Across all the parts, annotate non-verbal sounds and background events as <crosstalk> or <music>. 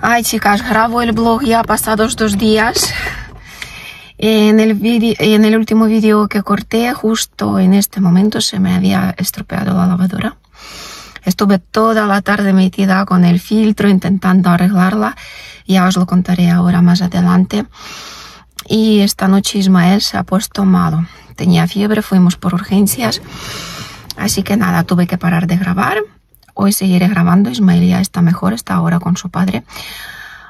Ay, chicas, grabo el blog ya pasados dos días. En el, en el último vídeo que corté, justo en este momento se me había estropeado la lavadora. Estuve toda la tarde metida con el filtro intentando arreglarla. Ya os lo contaré ahora más adelante. Y esta noche Ismael se ha puesto malo. Tenía fiebre, fuimos por urgencias. Así que nada, tuve que parar de grabar Hoy seguiré grabando. Ismael ya está mejor, está ahora con su padre.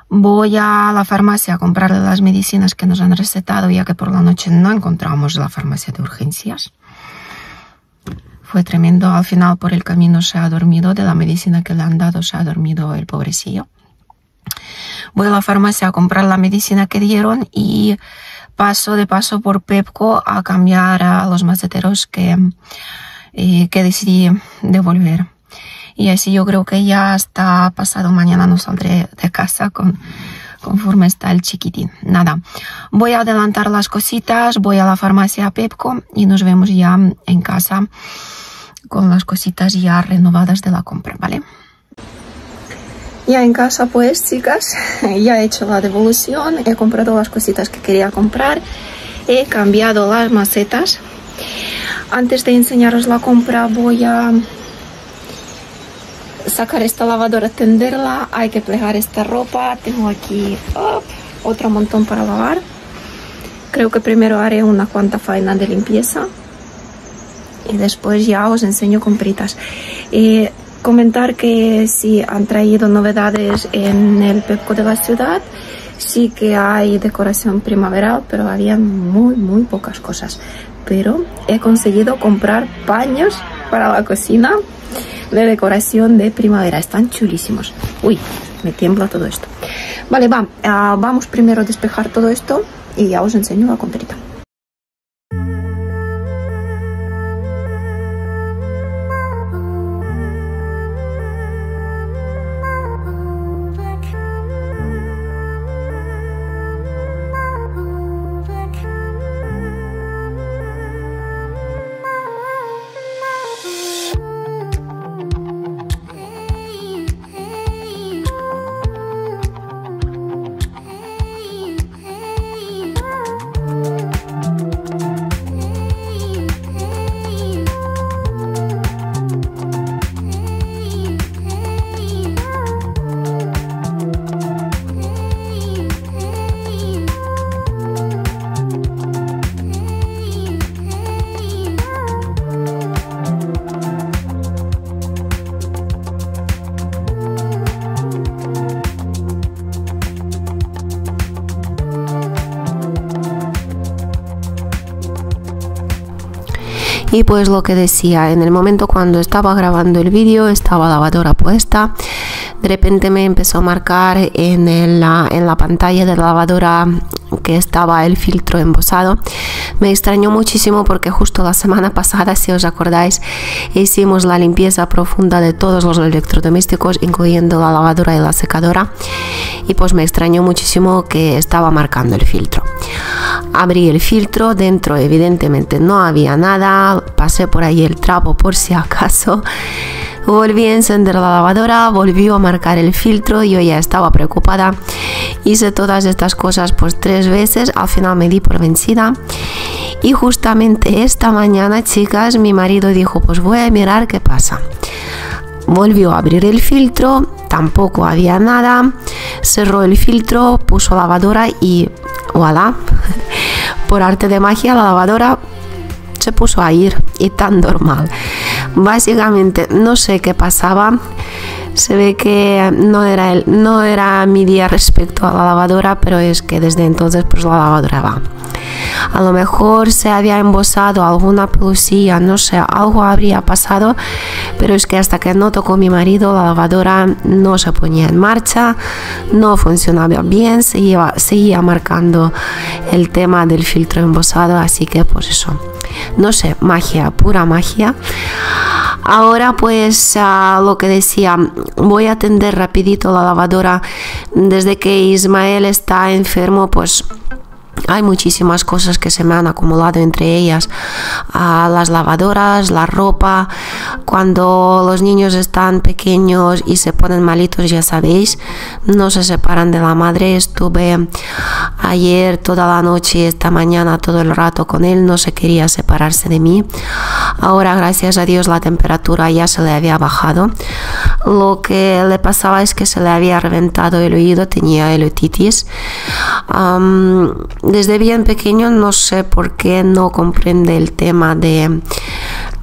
Voy a la farmacia a comprarle las medicinas que nos han recetado, ya que por la noche no encontramos la farmacia de urgencias. Fue tremendo. Al final, por el camino, se ha dormido. De la medicina que le han dado, se ha dormido el pobrecillo. Voy a la farmacia a comprar la medicina que dieron y paso de paso por Pepco a cambiar a los maceteros que, eh, que decidí devolver. Y así yo creo que ya hasta pasado mañana no saldré de casa con, conforme está el chiquitín. Nada, voy a adelantar las cositas, voy a la farmacia Pepco y nos vemos ya en casa con las cositas ya renovadas de la compra, ¿vale? Ya en casa pues, chicas, <laughs> ya he hecho la devolución, he comprado las cositas que quería comprar, he cambiado las macetas. Antes de enseñaros la compra voy a sacar esta lavadora, tenderla, hay que plegar esta ropa. Tengo aquí otro montón para lavar. Creo que primero haré una cuanta faena de limpieza y después ya os enseño compritas. Y comentar que si han traído novedades en el Pepco de la ciudad, sí que hay decoración primaveral, pero había muy, muy pocas cosas. Pero he conseguido comprar paños para la cocina de decoración de primavera. Están chulísimos. Uy, me tiembla todo esto. Vale, va, ah, vamos primero a despejar todo esto y ya os enseño la comprita. Y pues lo que decía, en el momento cuando estaba grabando el vídeo estaba la lavadora puesta. De repente me empezó a marcar en, la, pantalla de la lavadora que estaba el filtro embosado. Me extrañó muchísimo porque justo la semana pasada, si os acordáis, hicimos la limpieza profunda de todos los electrodomésticos, incluyendo la lavadora y la secadora. Y pues me extrañó muchísimo que estaba marcando el filtro. Abrí el filtro, dentro evidentemente no había nada, pasé por ahí el trapo por si acaso. Volví a encender la lavadora, volvió a marcar el filtro, yo ya estaba preocupada. Hice todas estas cosas pues tres veces, al final me di por vencida. Y justamente esta mañana, chicas, mi marido dijo, pues voy a mirar qué pasa. Volvió a abrir el filtro, tampoco había nada. Cerró el filtro, puso lavadora y voilà. <laughs> Por arte de magia, la lavadora se puso a ir y tan normal. Básicamente no sé qué pasaba. Se ve que no era, el, no era mi día respecto a la lavadora, pero es que desde entonces pues la lavadora va. A lo mejor se había embosado alguna pelusilla, no sé, algo habría pasado, pero es que hasta que no tocó mi marido, la lavadora no se ponía en marcha, no funcionaba bien, seguía, seguía marcando el tema del filtro embosado, así que pues eso no sé, magia, pura magia. Ahora pues lo que decía, voy a atender rapidito la lavadora. Desde que Ismael está enfermo pues hay muchísimas cosas que se me han acumulado entre ellas. Ah, las lavadoras la ropa. Cuando los niños están pequeños y se ponen malitos ya sabéis no se separan de la madre. Estuve ayer toda la noche esta mañana todo el rato con él. No se quería separarse de mí. Ahora gracias a Dios la temperatura ya se le había bajado. Lo que le pasaba es que se le había reventado el oído tenía el otitis desde bien pequeño no sé por qué no comprende el tema de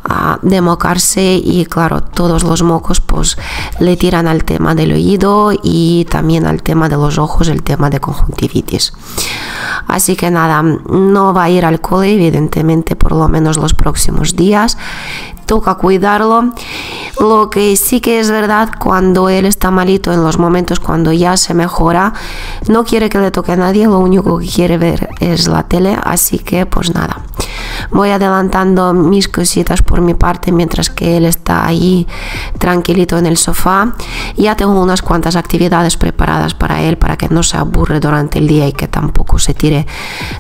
ah, de mocarse y claro todos los mocos pues le tiran al tema del oído y también al tema de los ojos el tema de conjuntivitis así que nada no va a ir al cole evidentemente por lo menos los próximos días toca cuidarlo. Lo que sí que es verdad, cuando él está malito, en los momentos cuando ya se mejora, no quiere que le toque a nadie, lo único que quiere ver es la tele, así que pues nada. Voy adelantando mis cositas por mi parte mientras que él está ahí tranquilito en el sofá. Ya tengo unas cuantas actividades preparadas para él para que no se aburre durante el día y que tampoco se tire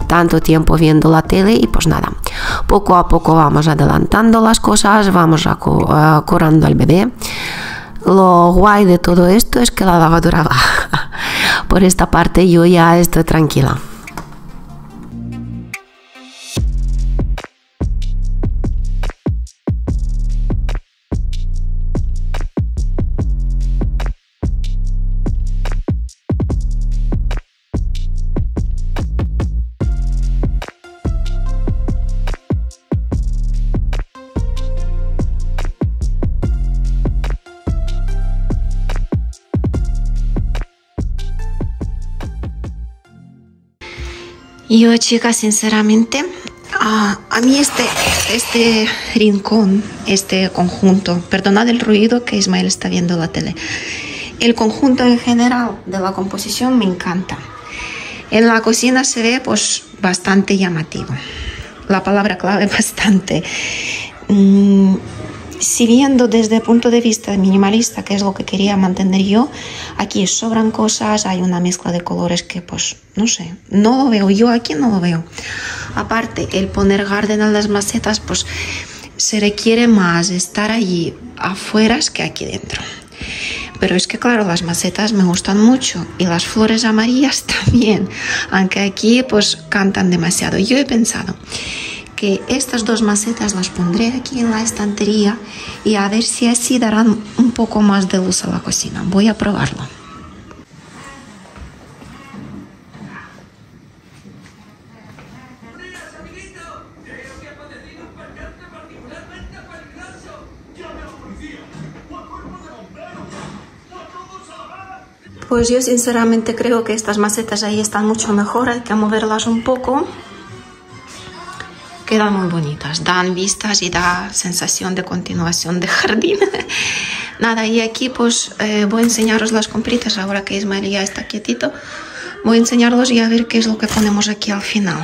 tanto tiempo viendo la tele y pues nada, poco a poco vamos adelantando las cosas, vamos curando al bebé. Lo guay de todo esto es que la lavadora <laughs> va. Por esta parte yo ya estoy tranquila. Yo, chicas, sinceramente, a, mí este, este rincón, este conjunto, perdonad el ruido que Ismael está viendo la tele, el conjunto en general de la composición me encanta. En la cocina se ve pues bastante llamativo. La palabra clave <laughs> bastante. Mm, si viendo desde el punto de vista minimalista, que es lo que quería mantener yo, aquí sobran cosas, hay una mezcla de colores que pues no sé, no lo veo, yo aquí no lo veo. Aparte, el poner garden en las macetas, pues se requiere más estar allí afuera que aquí dentro. Pero es que claro, las macetas me gustan mucho y las flores amarillas <laughs> también, aunque aquí pues cantan demasiado. Yo he pensado estas dos macetas las pondré aquí en la estantería y a ver si así darán un poco más de luz a la cocina. Voy a probarlo. Pues yo sinceramente creo que estas macetas ahí están mucho mejor, hay que moverlas un poco quedan muy bonitas, dan vistas y da sensación de continuación de jardín. <laughs> Nada, y aquí pues eh, voy a enseñaros las compritas ahora que Ismael ya está quietito. Voy a enseñarlos y a ver qué es lo que ponemos aquí al final.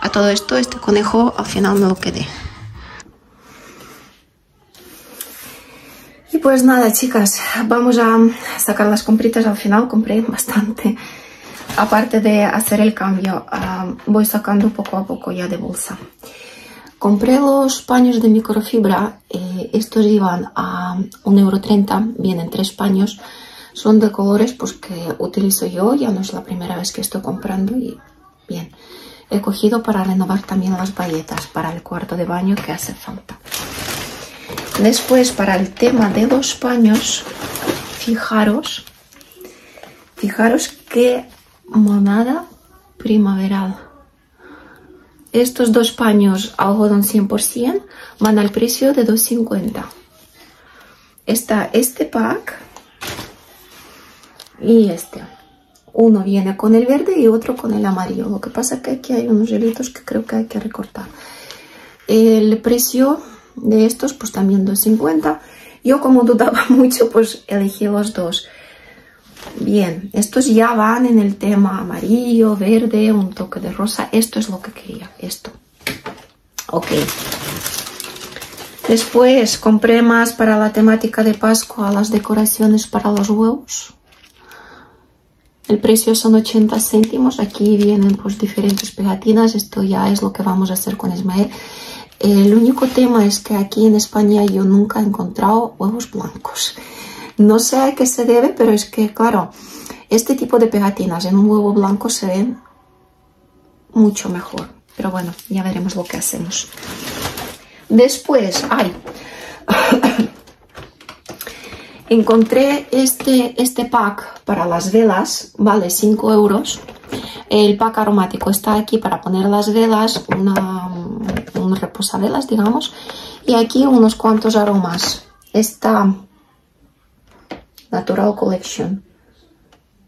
A todo esto, este conejo al final me lo quedé. Y pues nada, chicas, vamos a sacar las compritas al final. Compré bastante aparte de hacer el cambio, voy sacando poco a poco ya de bolsa. Compré los paños de microfibra, eh, estos iban a 1,30€, vienen tres paños, son de colores pues, que utilizo yo, ya no es la primera vez que estoy comprando y bien. He cogido para renovar también las bayetas para el cuarto de baño que hace falta. Después para el tema de los paños, fijaros, fijaros que monada primaveral. Estos dos paños algodón 100% van al precio de 2.50. Está este pack y este. Uno viene con el verde y otro con el amarillo. Lo que pasa es que aquí hay unos hilitos que creo que hay que recortar. El precio de estos pues también 2.50. Yo como dudaba <laughs> mucho pues elegí los dos. Bien, estos ya van en el tema amarillo, verde, un toque de rosa. Esto es lo que quería, esto. Ok. Después compré más para la temática de Pascua las decoraciones para los huevos. el precio son 80 céntimos. Aquí vienen pues diferentes pegatinas. Esto ya es lo que vamos a hacer con Ismael. El único tema es que aquí en España yo nunca he encontrado huevos blancos. No sé a qué se debe, pero es que, claro, este tipo de pegatinas en un huevo blanco se ven mucho mejor. Pero bueno, ya veremos lo que hacemos. Después, ay, <coughs> encontré este, este pack para las velas, vale 5 euros. El pack aromático está aquí para poner las velas, una, un reposavelas, digamos. Y aquí unos cuantos aromas. Esta Natural Collection.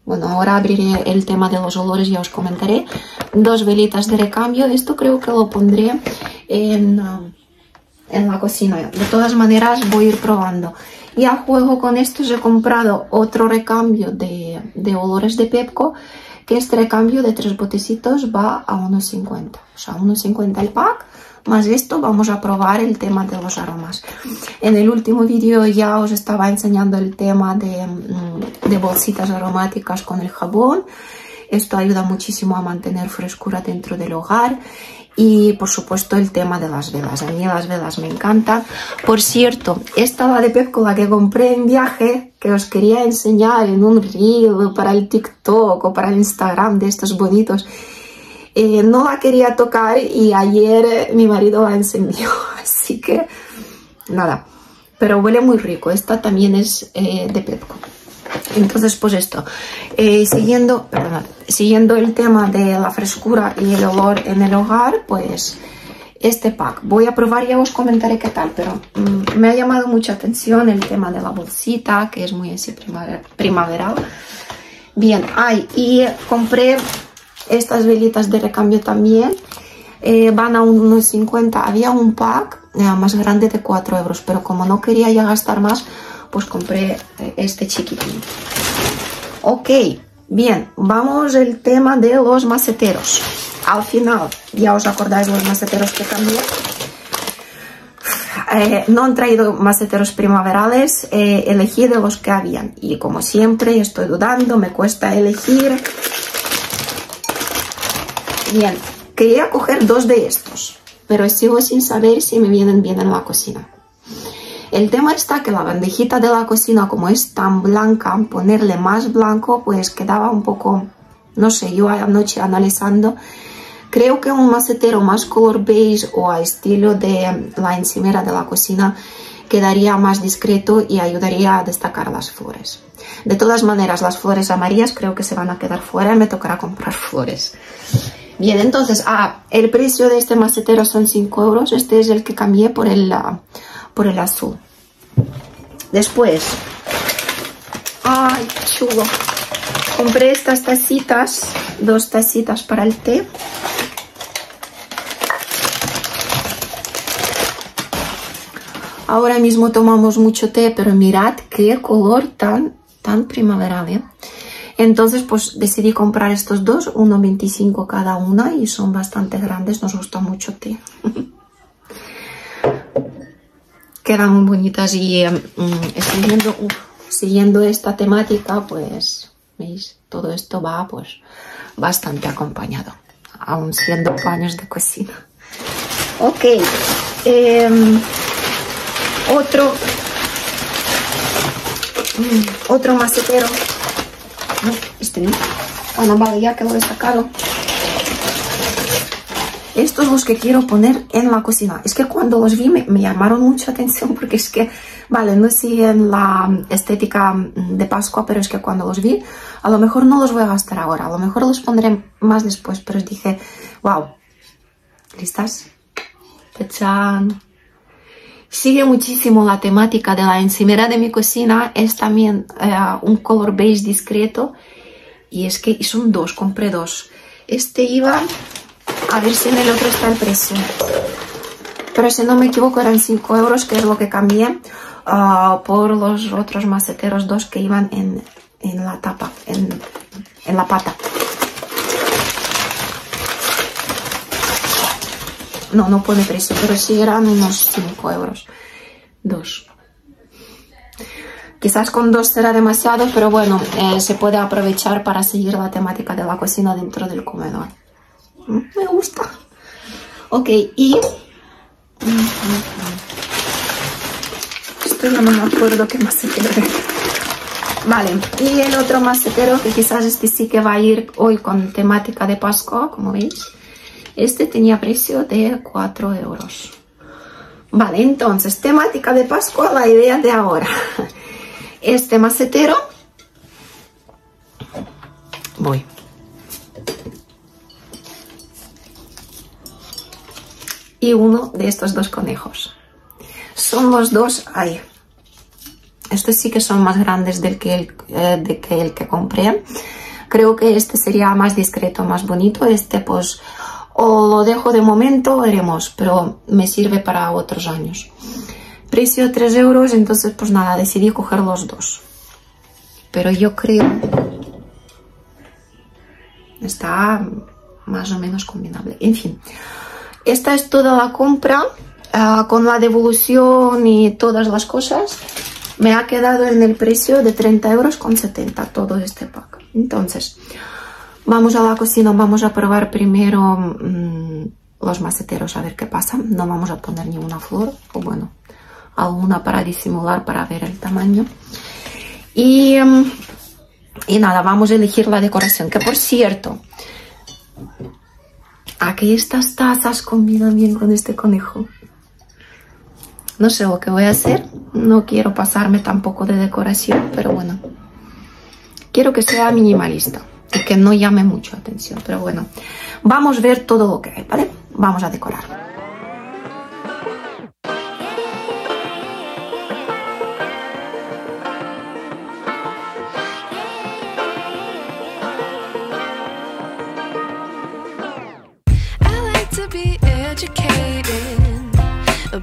Bueno, ahora abriré el tema de los olores, ya os comentaré. Dos velitas de recambio. Esto creo que lo pondré en, um, en la cocina. De todas maneras voy a ir probando. Y a juego con estos he comprado otro recambio de, de olores de Pepco. Que este recambio de tres botecitos va a 1,50. O sea, 1,50 el pack más esto vamos a probar el tema de los aromas. En el último vídeo ya os estaba enseñando el tema de, mm, de bolsitas aromáticas con el jabón. Esto ayuda muchísimo a mantener frescura dentro del hogar. Y por supuesto el tema de las velas. A mí las velas me encantan. Por cierto, esta la de Pepco, la que compré en viaje, que os quería enseñar en un reel para el TikTok o para el Instagram de estos bonitos. Eh, no la quería tocar y ayer eh, mi marido la encendió, <laughs> así que nada, pero huele muy rico, esta también es eh, de Pepco. Entonces, pues esto, siguiendo, siguiendo el tema de la frescura y el olor en el hogar, pues este pack. Voy a probar y ya os comentaré qué tal, pero mm, me ha llamado mucha atención el tema de la bolsita, que es muy así primaveral. Bien, ay, y compré estas velitas de recambio también eh, van a unos 50. Había un pack eh, más grande de 4 euros, pero como no quería ya gastar más, pues compré eh, este chiquitín. Ok, bien, vamos el tema de los maceteros. Al final, ya os acordáis los maceteros que cambié. no han traído maceteros primaverales, elegí de los que habían. Y como siempre, estoy dudando, me cuesta elegir. Bien, quería coger dos de estos, pero sigo sin saber si me vienen bien en la cocina. El tema está que la bandejita de la cocina, como es tan blanca, ponerle más blanco, pues quedaba un poco, no sé, yo anoche analizando, creo que un macetero más color beige o a estilo de la encimera de la cocina quedaría más discreto y ayudaría a destacar las flores. De todas maneras, las flores amarillas creo que se van a quedar fuera y me tocará comprar flores. Bien, entonces, ah, el precio de este macetero son 5 euros. Este es el que cambié por el, ah, por el azul. Después, ay, chulo. Compré estas tacitas, dos tacitas para el té. Ahora mismo tomamos mucho té, pero mirad qué color tan, tan primaveral, ¿eh? Entonces, pues decidí comprar estos dos, 1,25 cada una y son bastante grandes, nos gusta mucho té. <laughs> Quedan muy bonitas y em, siguiendo, siguiendo esta temática, pues, veis, todo esto va pues bastante acompañado, aún siendo paños de cocina. Ok, em, otro, mm, otro macetero este no. Bueno, vale, ya que lo he sacado. Estos los que quiero poner en la cocina. Es que cuando los vi me, llamaron mucha atención porque es que, vale, no sé en la estética de Pascua, pero es que cuando los vi, a lo mejor no los voy a gastar ahora. A lo mejor los pondré más después, pero dije, wow, ¿listas? ¡Tachan! Sigue muchísimo la temática de la encimera de mi cocina, es también eh, un color beige discreto y es que son dos, compré dos. Este iba, a ver si en el otro está el precio, pero si no me equivoco eran 5 euros, que es lo que cambié ah, por los otros maceteros dos que iban en, en la tapa, en, en la pata. No, no pone precio, pero sí eran unos 5 euros. Dos. Quizás con dos será demasiado, pero bueno, eh, se puede aprovechar para seguir la temática de la cocina dentro del comedor. Mm, me gusta. Ok, y... Esto no me acuerdo qué queda. Vale, y el otro macetero que quizás este sí que va a ir hoy con temática de Pascua, como veis. Este tenía precio de 4 euros. Vale, entonces, temática de Pascua, la idea de ahora. Este macetero, voy. Y uno de estos dos conejos. Son los dos, ahí, estos sí que son más grandes del que el, eh, de que el que compré. Creo que este sería más discreto, más bonito. Este pues o lo dejo de momento veremos, pero me sirve para otros años. Precio 3 euros, entonces pues nada, decidí coger los dos. Pero yo creo... Está más o menos combinable. En fin, esta es toda la compra uh, con la devolución y todas las cosas me ha quedado en el precio de 30 euros con 70 todo este pack. Entonces, vamos a la cocina, vamos a probar primero mmm, los maceteros a ver qué pasa. No vamos a poner ni una flor, o bueno, alguna para disimular, para ver el tamaño. Y, um, y nada, vamos a elegir la decoración, que por cierto, aquí estas tazas combinan bien con este conejo. No sé lo que voy a hacer. No quiero pasarme tampoco de decoración, pero bueno. Quiero que sea minimalista y que no llame mucho atención. Pero bueno, vamos a ver todo lo que hay, ¿vale? Vamos a decorar.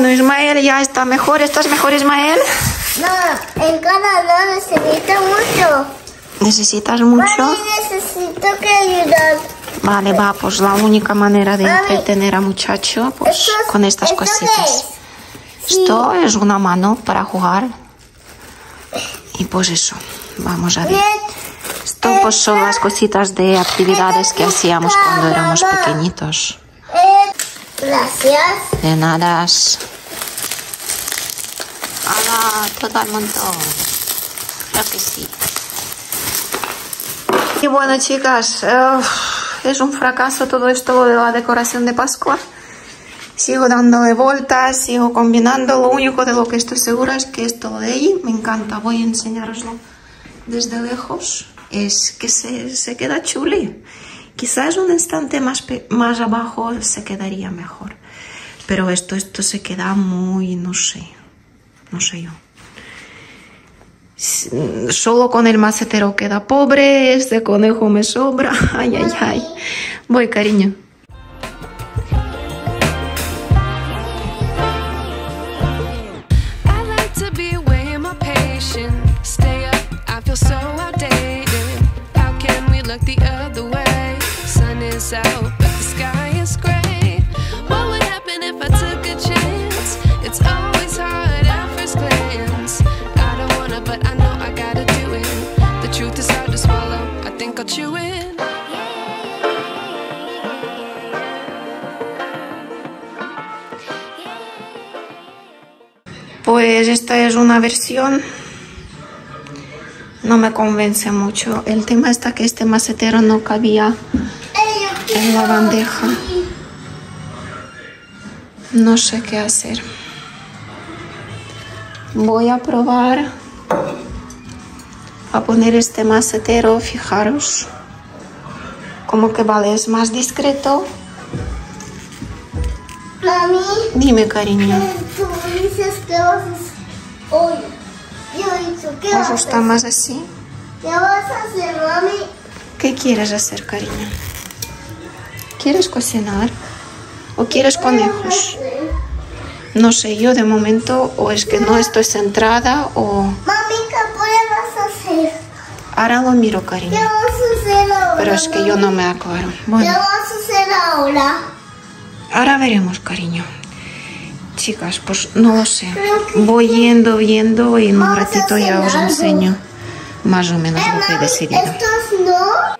Bueno, Ismael ya está mejor. ¿Estás mejor, Ismael? No, en cada lado necesito mucho. ¿Necesitas mucho? Mami, necesito que ayudar. Vale, va, pues la única manera de entretener a muchacho, pues Esto con estas ¿esto qué cositas. es? Esto es una mano para jugar. Y pues eso, vamos a ver. Esto pues son las cositas de actividades que hacíamos cuando éramos pequeñitos. Eh, gracias. De nada. ¡Hala! Todo. Creo que sí. Y bueno, chicas, eh, es un fracaso todo esto de la decoración de Pascua. Sigo dándole vueltas, sigo combinando. Lo único de lo que estoy segura es que esto de ahí me encanta. Voy a enseñaroslo desde lejos. Es que se, se queda chuli. Quizás un instante más, más abajo se quedaría mejor. Pero esto, esto se queda muy, no sé, no sé yo. Solo con el macetero queda pobre, este conejo me sobra. Ay, ay, ay. Voy, cariño. Pues esta es una versión. No me convence mucho. El tema está que este macetero no cabía en la bandeja. No sé qué hacer. voy a probar a poner este macetero, fijaros. Como que vale, es más discreto. Mami, Dime, cariño. tú dices que vas a hoy. Yo he dicho, ¿qué vas ¿Eso a hacer? más así? ¿Qué vas a hacer, mami? ¿Qué quieres hacer, cariño? ¿Quieres cocinar? ¿O quieres conejos? No sé, yo de momento o es que no estoy centrada o... Ahora lo miro, ¿Qué cariño. vas a hacer ahora? Pero es que yo no me aclaro. ¿Qué Bueno, vas a hacer ahora? ahora veremos, cariño. Chicas, pues no lo sé. Voy yendo, viendo y en un ratito ya os enseño más o menos lo que he decidido. estos no.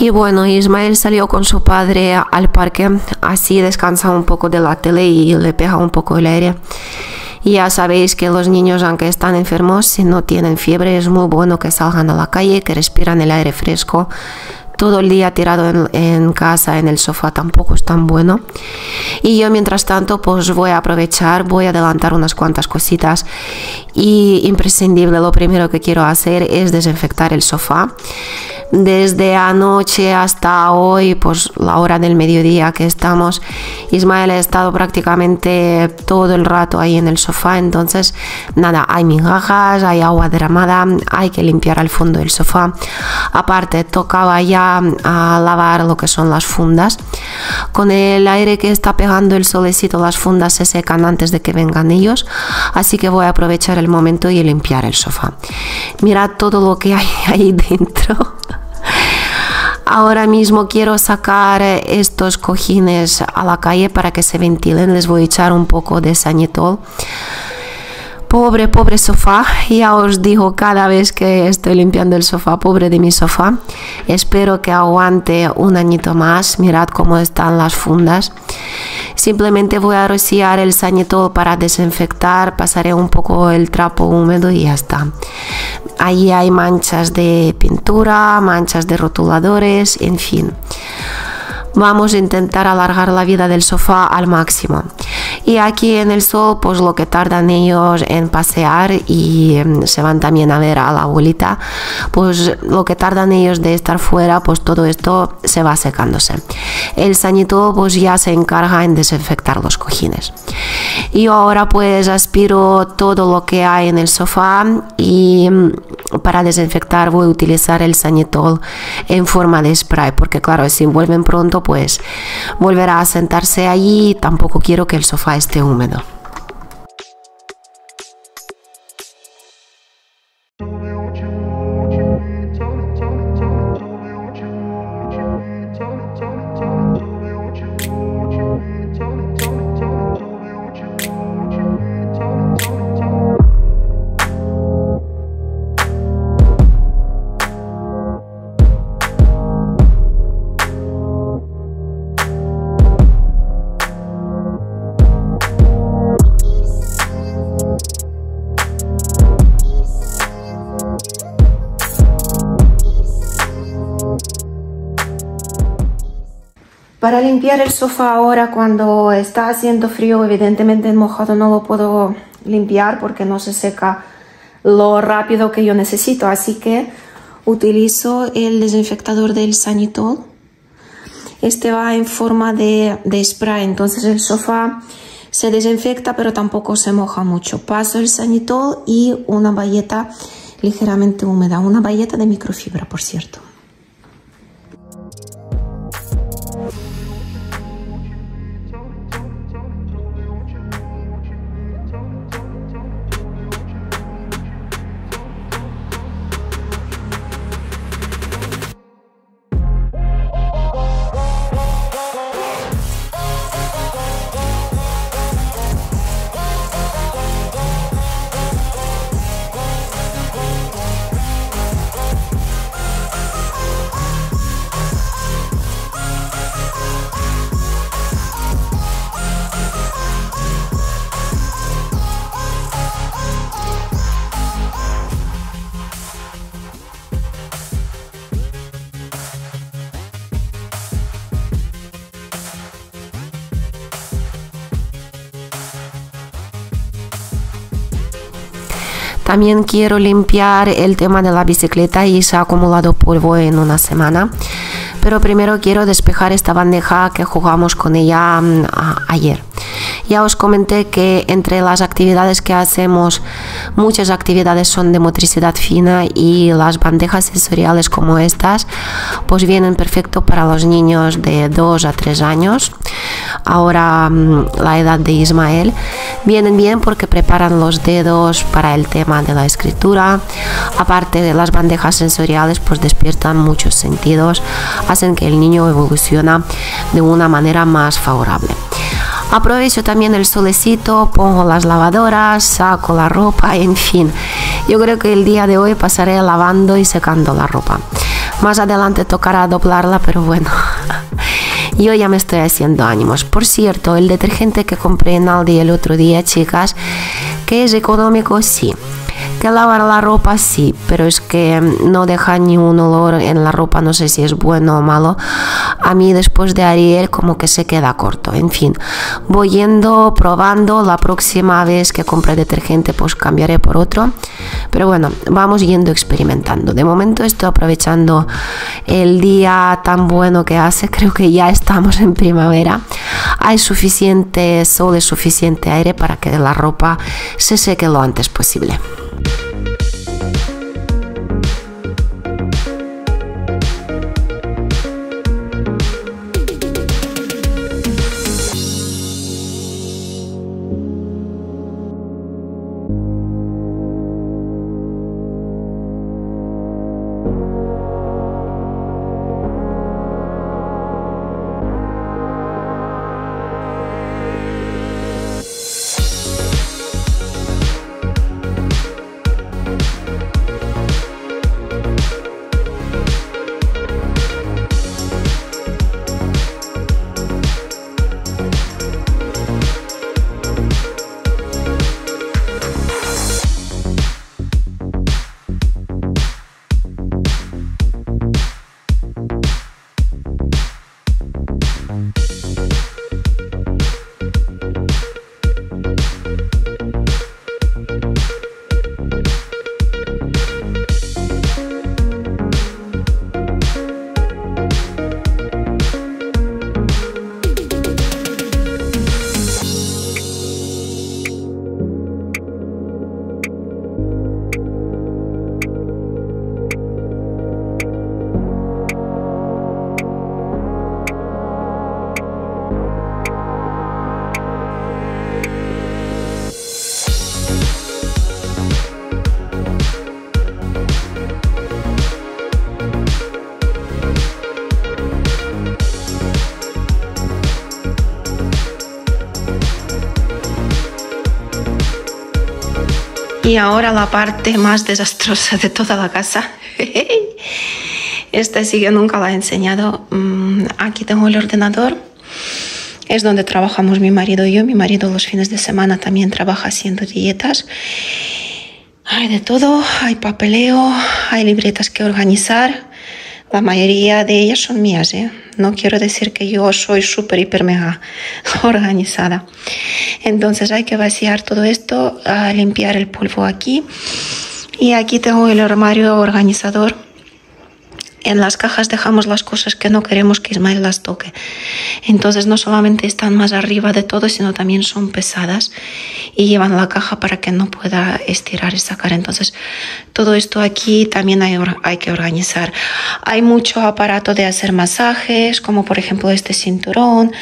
Y bueno, Ismael salió con su padre al parque, así descansa un poco de la tele y le pega un poco el aire. Ya sabéis que los niños, aunque están enfermos, si no tienen fiebre, es muy bueno que salgan a la calle, que respiran el aire fresco. Todo el día tirado en, en casa, en el sofá, tampoco es tan bueno. Y yo, mientras tanto, pues voy a aprovechar, voy a adelantar unas cuantas cositas. Y imprescindible, lo primero que quiero hacer es desinfectar el sofá desde anoche hasta hoy, pues la hora del mediodía que estamos, Ismael ha estado prácticamente todo el rato ahí en el sofá, entonces nada, hay migajas, hay agua derramada, hay que limpiar al fondo del sofá. Aparte, tocaba ya a lavar lo que son las fundas. Con el aire que está pegando el solecito, las fundas se secan antes de que vengan ellos, así que voy a aprovechar el momento y limpiar el sofá. Mirad todo lo que hay <laughs> ahí dentro. Ahora mismo quiero sacar estos cojines a la calle para que se ventilen. Les voy a echar un poco de sañetol. Pobre, pobre sofá. Ya os digo cada vez que estoy limpiando el sofá, pobre de mi sofá. Espero que aguante un añito más. Mirad cómo están las fundas. Simplemente voy a rociar el sañetol para desinfectar. Pasaré un poco el trapo húmedo y ya está. Ahí hay manchas de pintura, manchas de rotuladores, en fin. Vamos a intentar alargar la vida del sofá al máximo. Y aquí en el sol, pues lo que tardan ellos en pasear y em, se van también a ver a la abuelita, pues lo que tardan ellos de estar fuera, pues todo esto se va secándose. El sañito pues ya se encarga en desinfectar los cojines. Yo ahora pues aspiro todo lo que hay en el sofá y em, para desinfectar voy a utilizar el sañetol en forma de spray porque claro si vuelven pronto pues volverá a sentarse allí tampoco quiero que el sofá esté húmedo Para limpiar el sofá ahora cuando está haciendo frío, evidentemente en mojado no lo puedo limpiar porque no se seca lo rápido que yo necesito. Así que utilizo el desinfectador del Sanitol. Este va en forma de spray, entonces el sofá Se desinfecta pero tampoco se moja mucho. Paso el sanitol y una bayeta ligeramente húmeda, una bayeta de microfibra, por cierto. También quiero limpiar el tema de la bicicleta y se ha acumulado polvo en una semana. Pero primero quiero despejar esta bandeja que jugamos con ella mm, ayer. Ya os comenté que entre las actividades que hacemos, muchas actividades son de motricidad fina y las bandejas sensoriales como estas, pues vienen perfecto para los niños de 2 a 3 años. Ahora mm, la edad de Ismael vienen bien porque preparan los dedos para el tema de la escritura. Aparte de las bandejas sensoriales, pues despiertan muchos sentidos, hacen que el niño evoluciona de una manera más favorable. Aprovecho también el solecito, pongo las lavadoras, saco la ropa, en fin. Yo creo que el día de hoy pasaré lavando y secando la ropa. Más adelante tocará doblarla, pero bueno. <laughs> Yo ya me estoy haciendo ánimos. Por cierto, el detergente que compré en Aldi el otro día, chicas, que es económico, sí que lavar la ropa sí, pero es que no deja ni un olor en la ropa, no sé si es bueno o malo. A mí después de Ariel como que se queda corto. En fin, voy yendo, probando. La próxima vez que compre detergente pues cambiaré por otro. Pero bueno, vamos yendo experimentando. De momento estoy aprovechando el día tan bueno que hace. <laughs> Creo que ya estamos en primavera. Hay suficiente sol y suficiente aire para que la ropa se seque lo antes posible. Bye. Y ahora la parte más desastrosa de toda la casa. Esta sí que nunca la he enseñado. Mm, aquí tengo el ordenador. Es donde trabajamos mi marido y yo. Mi marido los fines de semana también trabaja haciendo dietas. Hay de todo, hay papeleo, hay libretas que organizar. La mayoría de ellas son mías, ¿eh? No quiero decir que yo soy súper, hiper, mega <laughs> organizada. Entonces hay que vaciar todo esto, limpiar el polvo aquí. Y aquí tengo el armario organizador en las cajas dejamos las cosas que no queremos que Ismael las toque. Entonces no solamente están más arriba de todo, sino también son pesadas y llevan la caja para que no pueda estirar y sacar. Entonces todo esto aquí también hay, hay que organizar. Hay mucho aparato de hacer masajes, como por ejemplo este cinturón,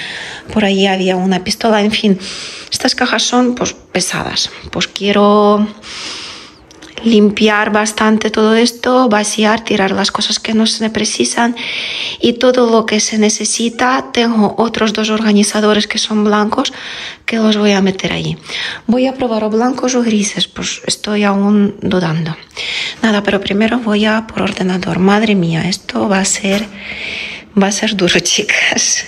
por ahí había una pistola, en fin. Estas cajas son pues pesadas. Pues quiero limpiar bastante todo esto, vaciar, tirar las cosas que no se precisan y todo lo que se necesita. Tengo otros dos organizadores que son blancos que los voy a meter ahí. Voy a probar o blancos o grises, pues estoy aún dudando. Nada, pero primero voy a por ordenador. Madre mía, esto va a ser va a ser duro, <laughs> chicas.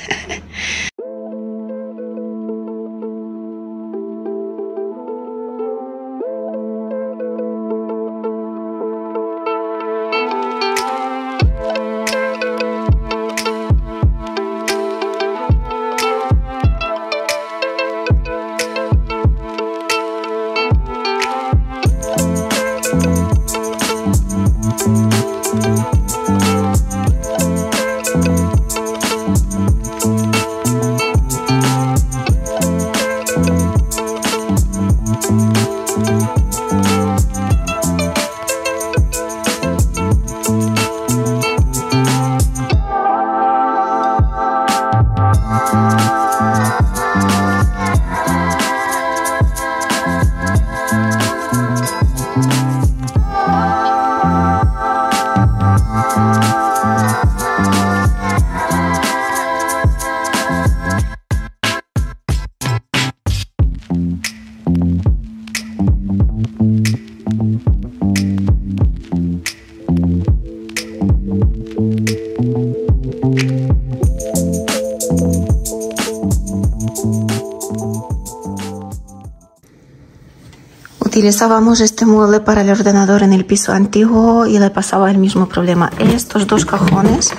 Utilizábamos este mueble para el ordenador en el piso antiguo y le pasaba el mismo problema. Estos dos cajones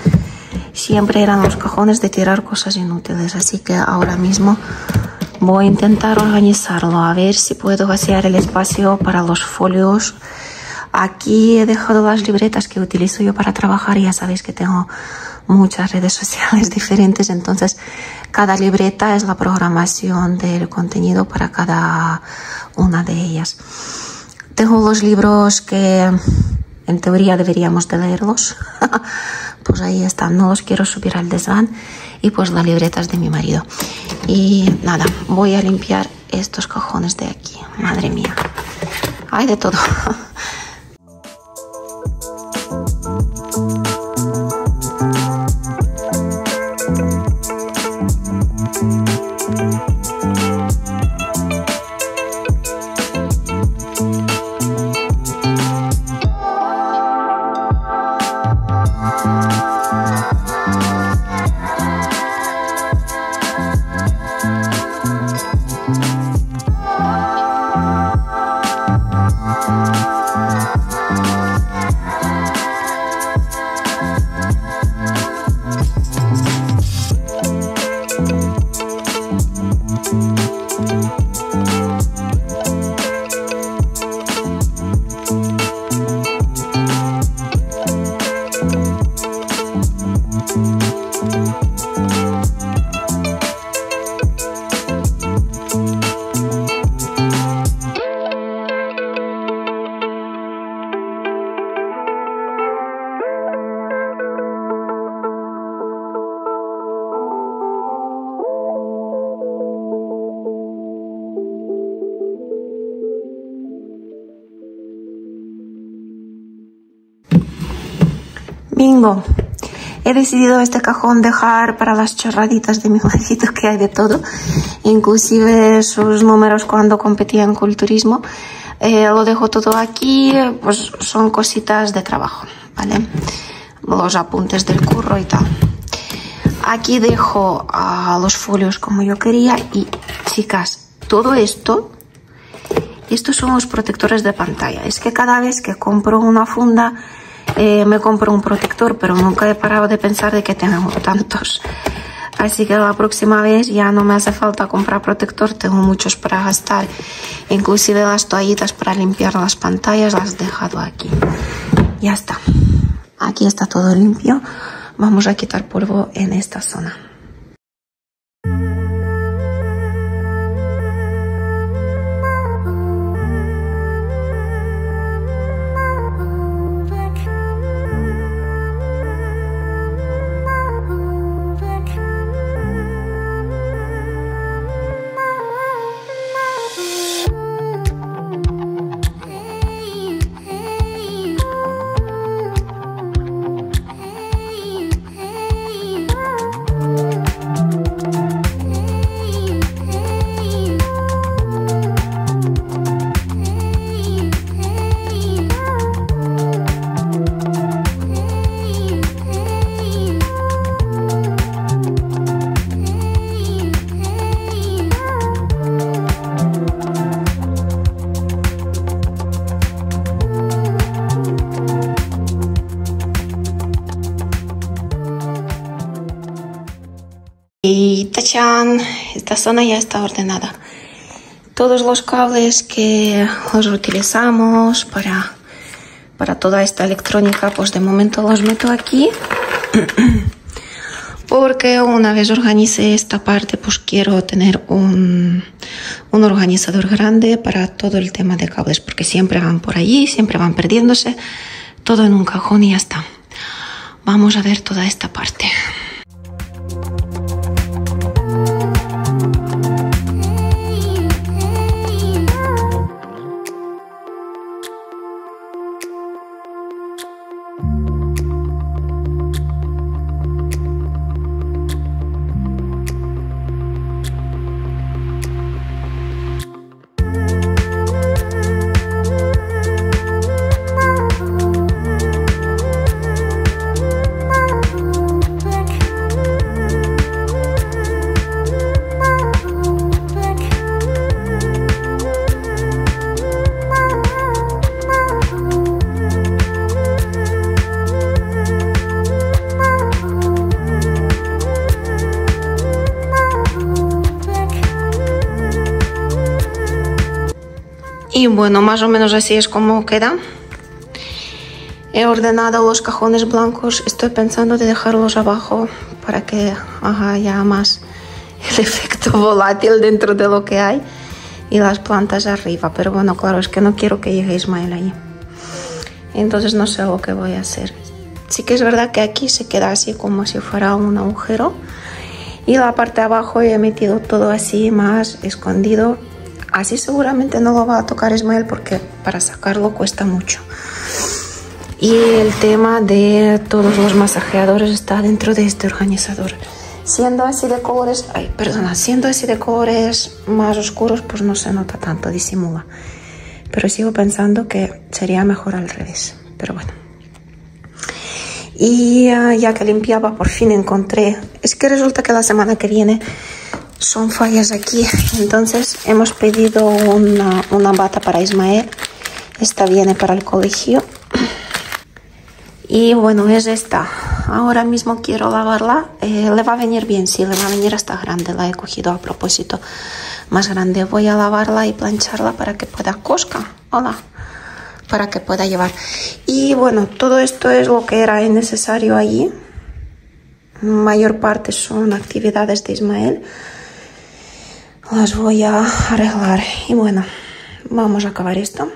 siempre eran los cajones de tirar cosas inútiles, así que ahora mismo voy a intentar organizarlo, a ver si puedo vaciar el espacio para los folios. Aquí he dejado las libretas que utilizo yo para trabajar, ya sabéis que tengo muchas redes sociales <laughs> diferentes, entonces cada libreta es la programación del contenido para cada una de ellas. Tengo los libros que en teoría deberíamos de leerlos, <laughs> pues ahí están, no los quiero subir al desván y pues las libretas de mi marido. Y nada, voy a limpiar estos cajones de aquí, madre mía, hay de todo. <laughs> He decidido este cajón dejar para las chorraditas de mi <laughs> marido, que hay de todo, inclusive sus números cuando competía en culturismo. Eh, lo dejo todo aquí, pues son cositas de trabajo, ¿vale? Los apuntes del curro y tal. Aquí dejo los folios como yo quería y, chicas, todo esto, estos son los protectores de pantalla. Es que cada vez que compro una funda, eh, me compro un protector, pero nunca he parado de pensar de que tengo tantos. Así que la próxima vez ya no me hace falta comprar protector, tengo muchos para gastar. Inclusive las toallitas para limpiar las pantallas las he dejado aquí. Ya está. Aquí está todo limpio. Vamos a quitar polvo en esta zona. Esta zona ya está ordenada. Todos los cables que los utilizamos para, para toda esta electrónica, pues de momento los meto aquí. <clears throat> Porque una vez organice esta parte, pues quiero tener un, un organizador grande para todo el tema de cables, porque siempre van por allí, siempre van perdiéndose, todo en un cajón y ya está. Vamos a ver toda esta parte. Y bueno, más o menos así es como queda. He ordenado los cajones blancos. Estoy pensando de dejarlos abajo para que haga ya más el <laughs> efecto volátil dentro de lo que hay. Y las plantas arriba. Pero bueno, claro, es que no quiero que llegue Ismael ahí. Entonces no sé lo que voy a hacer. Sí que es verdad que aquí se queda así como si fuera un agujero. Y la parte de abajo he metido todo así más escondido Así seguramente no lo va a tocar Ismael porque para sacarlo cuesta mucho. Y el tema de todos los masajeadores está dentro de este organizador. Siendo así de colores, ay, perdona, siendo así de colores más oscuros, pues no se nota tanto, disimula. Pero sigo pensando que sería mejor al revés. Pero bueno. Y uh, ya que limpiaba, por fin encontré. Es que resulta que la semana que viene son fallas aquí. Entonces hemos pedido una, una, bata para Ismael. Esta viene para el colegio. Y bueno, es esta. Ahora mismo quiero lavarla. Eh, le va a venir bien, sí, le va a venir hasta grande. La he cogido a propósito más grande. Voy a lavarla y plancharla para que pueda cosca. Hola. Para que pueda llevar. Y bueno, todo esto es lo que era necesario allí. Mayor parte son actividades de Ismael las voy a arreglar. Y bueno vamos a acabar esto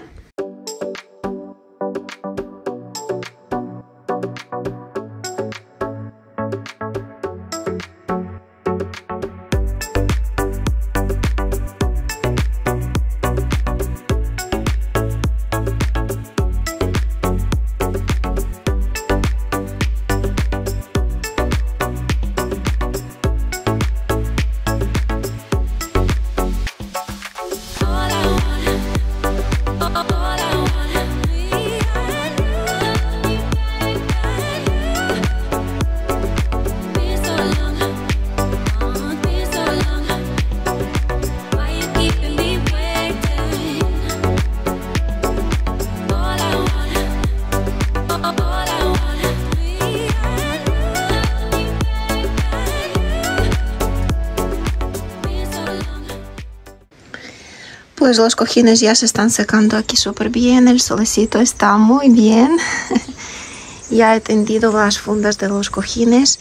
Pues los cojines ya se están secando aquí súper bien, el solecito está muy bien. <laughs> Ya he tendido las fundas de los cojines.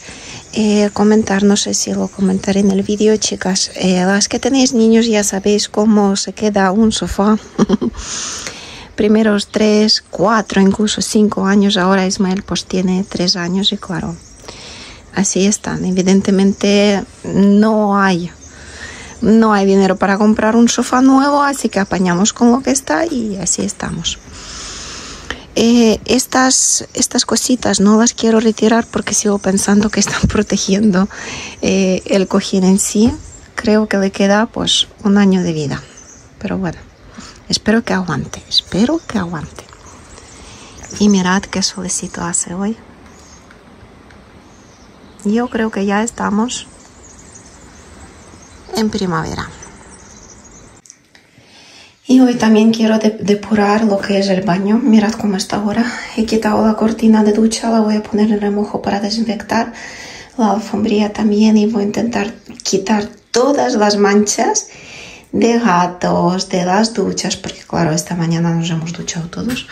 Eh, comentar, no sé si lo comentaré en el vídeo, chicas. Eh, las que tenéis niños ya sabéis cómo se queda un sofá. <laughs> Primeros tres, cuatro, incluso cinco años. Ahora Ismael pues tiene tres años y claro, así están. Evidentemente no hay no hay dinero para comprar un sofá nuevo, así que apañamos con lo que está y así estamos. Eh, estas, estas cositas no las quiero retirar porque sigo pensando que están <laughs> protegiendo eh, el cojín en sí. Creo que le queda pues un año de vida. Pero bueno, espero que aguante, espero que aguante. Y mirad qué solecito hace hoy. Yo creo que ya estamos en primavera. Y hoy también quiero depurar lo que es el baño. Mirad cómo está ahora. He quitado la cortina de ducha, la voy a poner en remojo para desinfectar. La alfombría también y voy a intentar quitar todas las manchas de gatos, de las duchas, porque claro, esta mañana nos hemos duchado todos.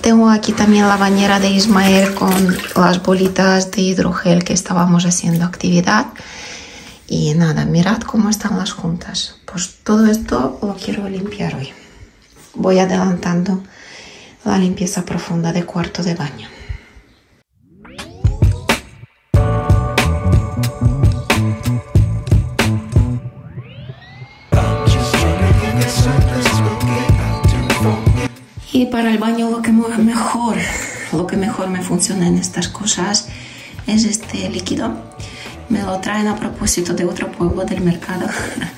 Tengo aquí también la bañera de Ismael con las bolitas de hidrogel que estábamos haciendo actividad. Y nada, mirad cómo están las juntas. Pues todo esto lo quiero limpiar hoy. Voy adelantando la limpieza profunda de cuarto de baño. Y para el baño lo que mejor, lo que mejor me funciona en estas cosas es este líquido me lo traen a propósito de otro pueblo del mercado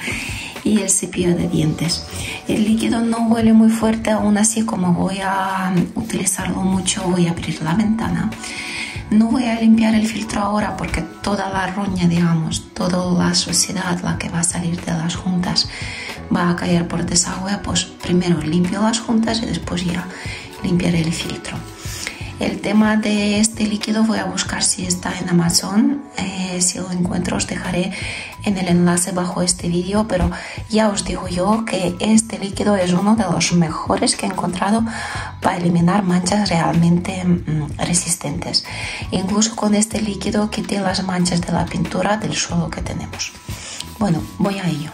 <laughs> y el cepillo de dientes. El líquido no huele muy fuerte, aún así como voy a utilizarlo mucho voy a abrir la ventana. No voy a limpiar el filtro ahora porque toda la roña, digamos, toda la suciedad, la que va a salir de las juntas, va a caer por desagüe. Pues primero limpio las juntas y después ya limpiaré el filtro. El tema de este líquido voy a buscar si está en Amazon. Eh, si lo encuentro os dejaré en el enlace bajo este vídeo, pero ya os digo yo que este líquido es uno de los mejores que he encontrado para eliminar manchas realmente mm, resistentes. Incluso con este líquido quité las manchas de la pintura del suelo que tenemos. Bueno, voy a ello.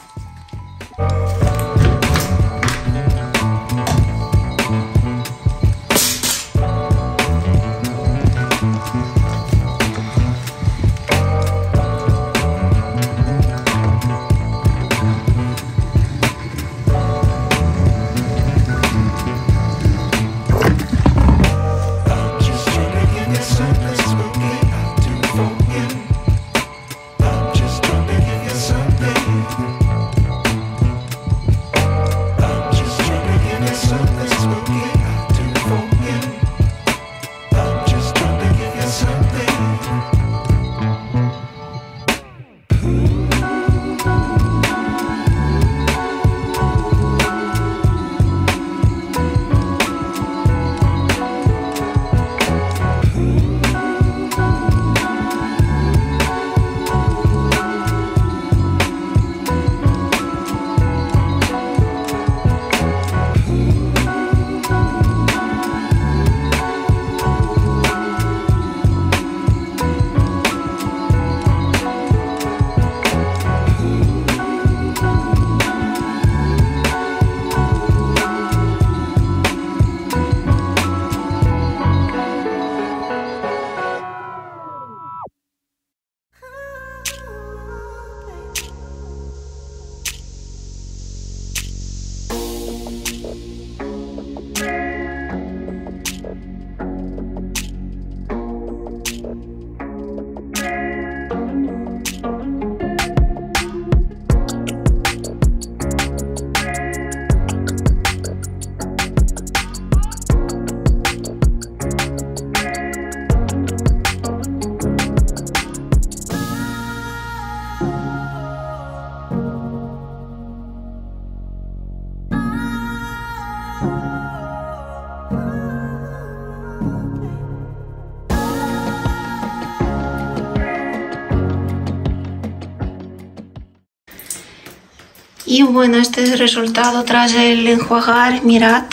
Y bueno, este es el resultado tras el enjuagar, mirad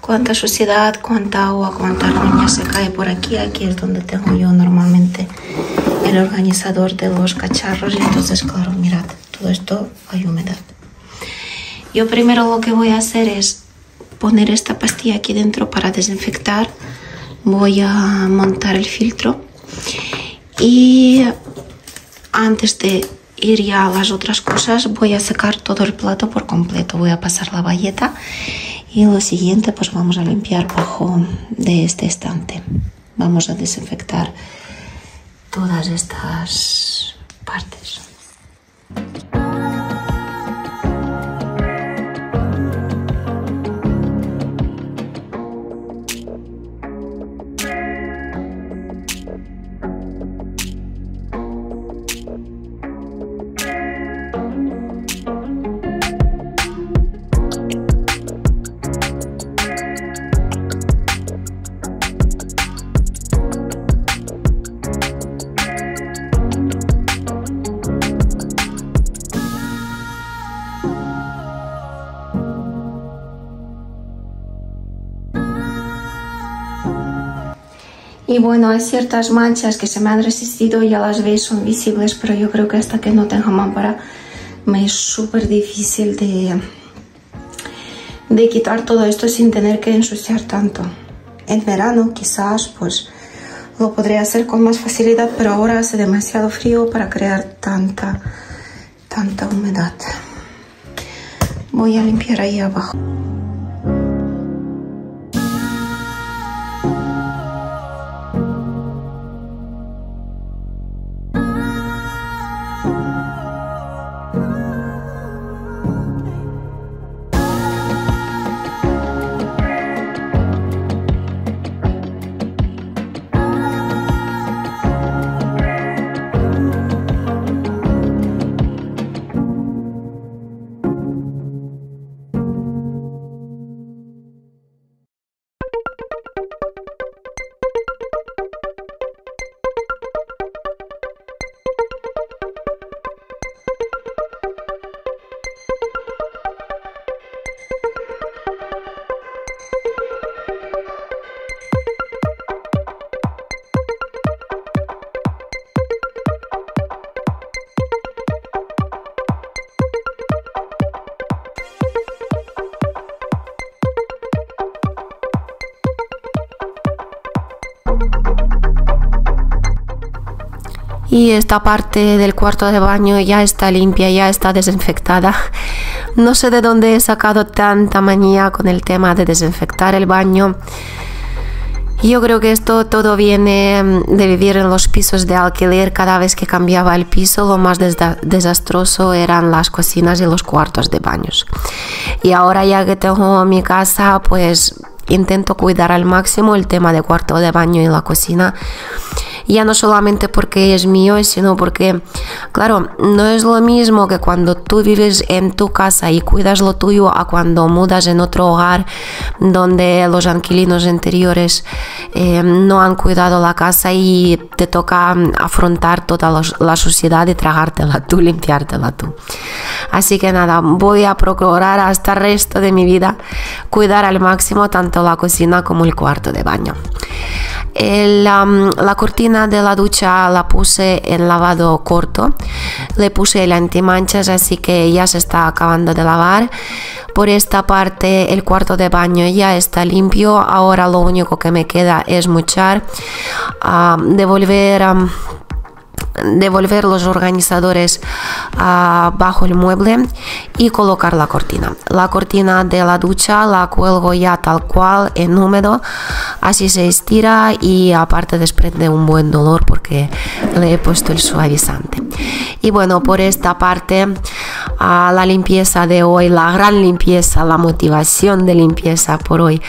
cuánta suciedad, cuánta agua, cuánta armonía se cae por aquí. Aquí es donde tengo yo normalmente el organizador de los cacharros. Y entonces, claro, mirad, todo esto hay humedad. Yo primero lo que voy a hacer es poner esta pastilla aquí dentro para desinfectar. Voy a montar el filtro. Y antes de ir ya a las otras cosas, voy a secar todo el plato por completo. Voy a pasar la bayeta y lo siguiente, pues vamos a limpiar bajo de este estante. Vamos a desinfectar todas estas partes. Y bueno, hay ciertas manchas que se me han resistido, ya las veis, son visibles, pero yo creo que hasta que no tenga mámpara me es súper difícil de, de quitar todo esto sin tener que ensuciar tanto. En verano quizás pues lo podría hacer con más facilidad, pero ahora hace demasiado frío para crear tanta, tanta humedad. Voy a limpiar ahí abajo. Y esta parte del cuarto de baño ya está limpia, ya está desinfectada. No sé de dónde he sacado tanta manía con el tema de desinfectar el baño. Yo creo que esto todo viene mm, de vivir en los pisos de alquiler. Cada vez que cambiaba el piso, lo más desastroso eran las cocinas y los cuartos de baños. Y ahora ya que tengo mi casa, pues intento cuidar al máximo el tema de cuarto de baño y la cocina ya no solamente porque es mío, sino porque, claro, no es lo mismo que cuando tú vives en tu casa y cuidas lo tuyo a cuando mudas en otro hogar donde los inquilinos anteriores eh, no han cuidado la casa y te toca afrontar toda la suciedad y tragártela tú, limpiártela tú. Así que nada, voy a procurar hasta el resto de mi vida cuidar al máximo tanto la cocina como el cuarto de baño. La cortina de la ducha la puse en lavado corto, le puse el antimanchas así que ya se está acabando de lavar. Por esta parte el cuarto de baño ya está limpio, ahora lo único que me queda es muchar, ah, devolver devolver los organizadores uh, bajo el mueble y colocar la cortina. La cortina de la ducha la cuelgo ya tal cual en húmedo, así se estira y aparte desprende un buen dolor porque le he puesto el suavizante. Y bueno, por esta parte uh, la limpieza de hoy, la gran limpieza, la motivación de limpieza por hoy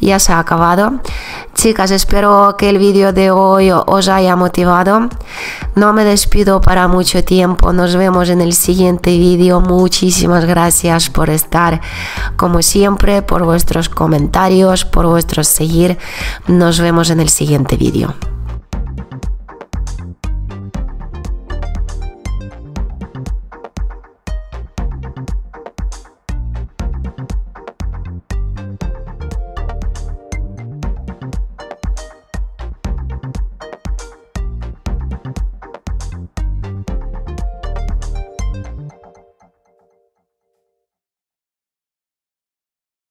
ya se ha acabado. Chicas, espero que el vídeo de hoy os haya motivado. No me despido para mucho tiempo. Nos vemos en el siguiente vídeo. Muchísimas gracias por estar, como siempre, por vuestros comentarios, por vuestros seguir. Nos vemos en el siguiente vídeo.